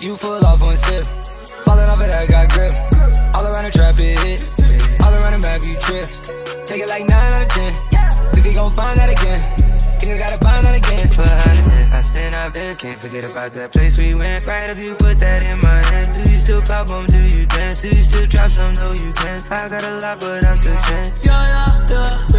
You full off one sip. Falling off it, I got grip. All around the trap, it hit. All around the map, you trip. Take it like 9 out of 10. Think you gon' find that again. Think I gotta find that again. Behind the tent, I said I've been. Can't forget about that place we went. Right if you put that in my hand. Do you still pop them? Do you dance? Do you still drop some? No, you can't. I got a lot, but I still dance. Yeah, yeah, yeah.